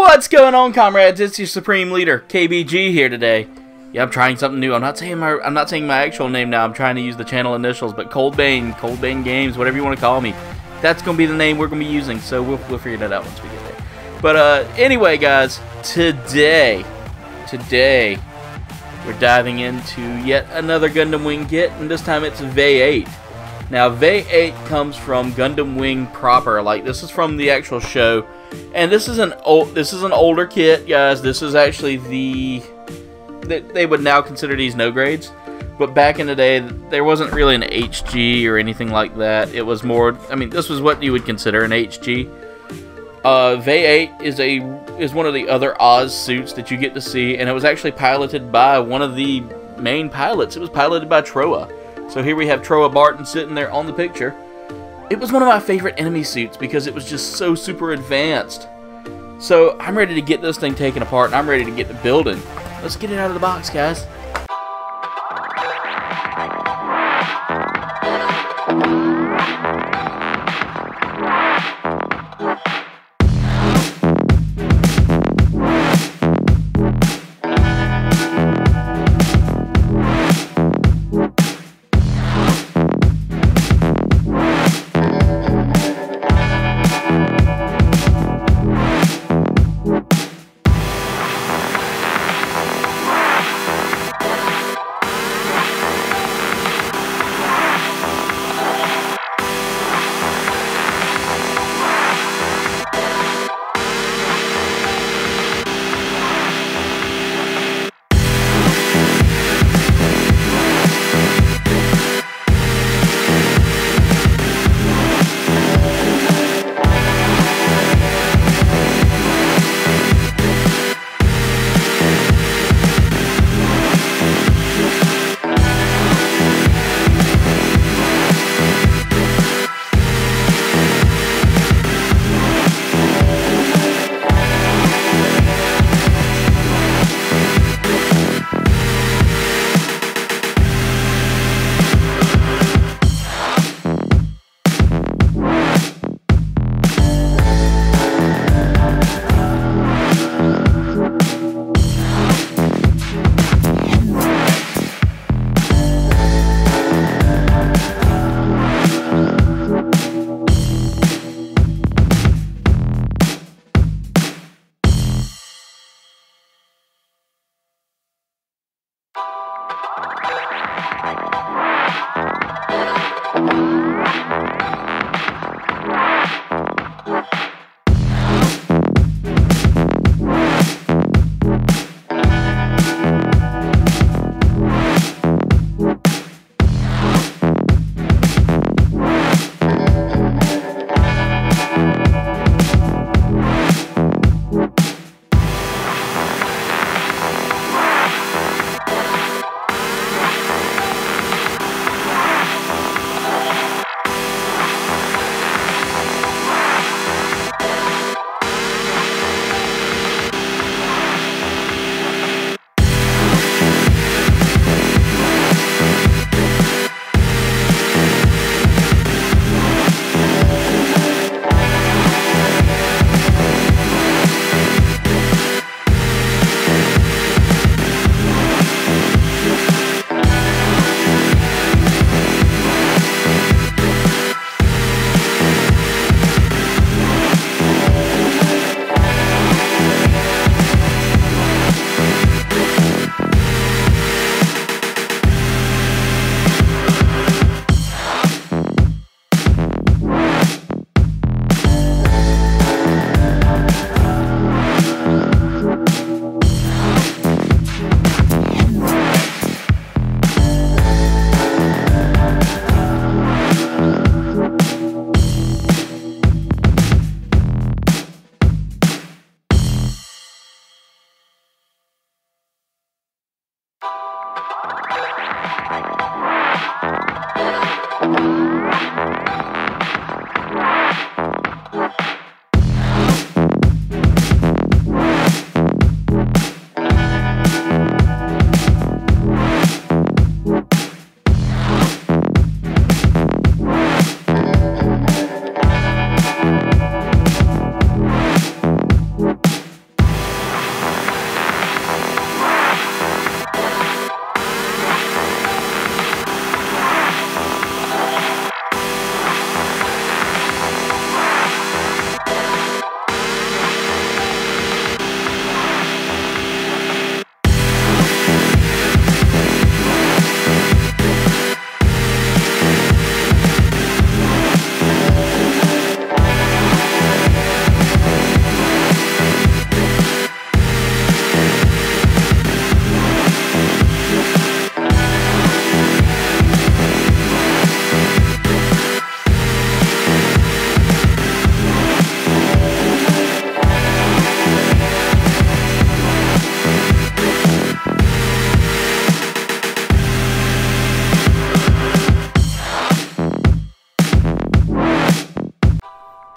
What's going on, comrades? It's your supreme leader, KBG, here today. Yeah, I'm trying something new. I'm not saying my I'm not saying my actual name now. I'm trying to use the channel initials, but Kouldbayne, Cold Bane Games, whatever you want to call me. That's gonna be the name we're gonna be using. So we'll we'll figure that out once we get there. But uh, anyway, guys, today, today, we're diving into yet another Gundam Wing kit, and this time it's Vayeate. Now, Vayeate comes from Gundam Wing proper. Like this is from the actual show, and this is an old this is an older kit, guys. This is actually the they would now consider these no grades. But back in the day, there wasn't really an HG or anything like that. It was more, I mean, this was what you would consider an HG. Uh, Vayeate is a is one of the other Oz suits that you get to see, and it was actually piloted by one of the main pilots. It was piloted by Trowa. So here we have Trowa Barton sitting there on the picture. It was one of my favorite enemy suits because it was just so super advanced. So I'm ready to get this thing taken apart, and I'm ready to get to building. Let's get it out of the box, guys.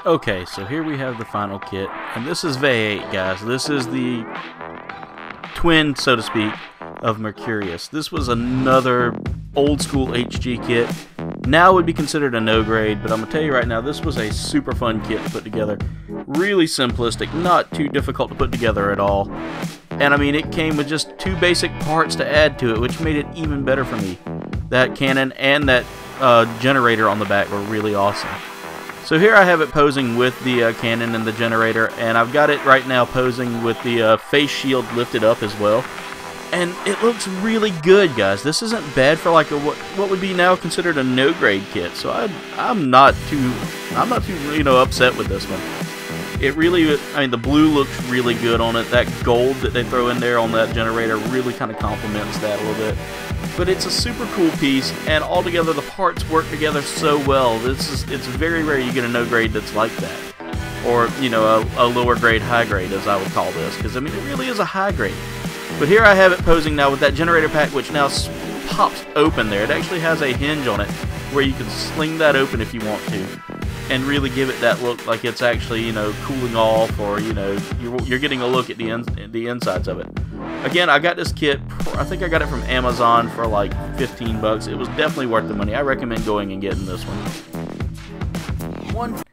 Okay, so here we have the final kit, and this is Vayeate, guys. This is the twin, so to speak, of Mercurius. This was another old school HG kit. Now would be considered a no grade, but I'm gonna tell you right now, this was a super fun kit to put together. Really simplistic, not too difficult to put together at all. And I mean, it came with just two basic parts to add to it, which made it even better for me. That cannon and that uh, generator on the back were really awesome. So here I have it posing with the uh, cannon and the generator, and I've got it right now posing with the uh, face shield lifted up as well. And it looks really good, guys. This isn't bad for like a what, what would be now considered a no-grade kit. So I, I'm not too, I'm not too you know upset with this one. It really, I mean, the blue looks really good on it. That gold that they throw in there on that generator really kind of complements that a little bit but it's a super cool piece, and altogether the parts work together so well. This is it's very rare you get a no grade that's like that, or you know a, a lower grade high grade as I would call this, because I mean it really is a high grade. But here I have it posing now with that generator pack, which now pops open there. It actually has a hinge on it where you can sling that open if you want to, and really give it that look like it's actually you know cooling off, or you know you're, you're getting a look at the in, the insides of it. Again, I got this kit, I think I got it from Amazon for like 15 bucks. It was definitely worth the money. I recommend going and getting this one. One.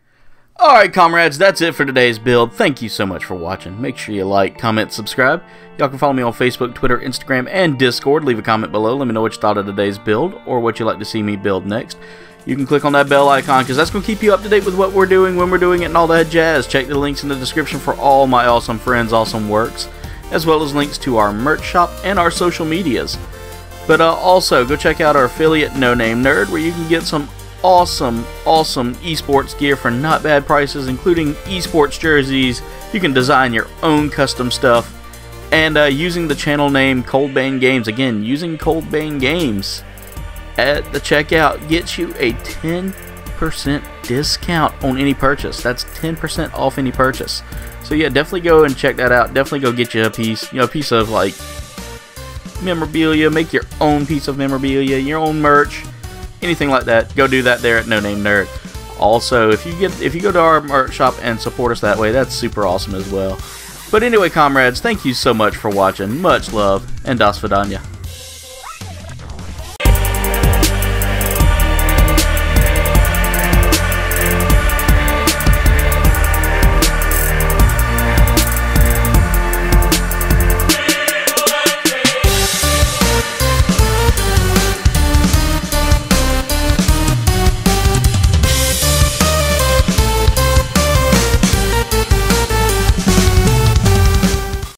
Alright, comrades, that's it for today's build. Thank you so much for watching. Make sure you like, comment, subscribe. Y'all can follow me on Facebook, Twitter, Instagram, and Discord. Leave a comment below. Let me know what you thought of today's build or what you'd like to see me build next. You can click on that bell icon because that's going to keep you up to date with what we're doing, when we're doing it, and all that jazz. Check the links in the description for all my awesome friends' awesome works as well as links to our merch shop and our social medias. But uh, also, go check out our affiliate No Name Nerd, where you can get some awesome, awesome esports gear for not bad prices, including esports jerseys. You can design your own custom stuff. And uh, using the channel name Kouldbayne Games, again, using Kouldbayne Games at the checkout gets you a 10% discount on any purchase. That's 10% off any purchase. So yeah, definitely go and check that out. Definitely go get you a piece, you know, a piece of like memorabilia. Make your own piece of memorabilia, your own merch, anything like that. Go do that there at No Name Nerd. Also, if you get if you go to our merch shop and support us that way, that's super awesome as well. But anyway, comrades, thank you so much for watching. Much love and Das Vidanya.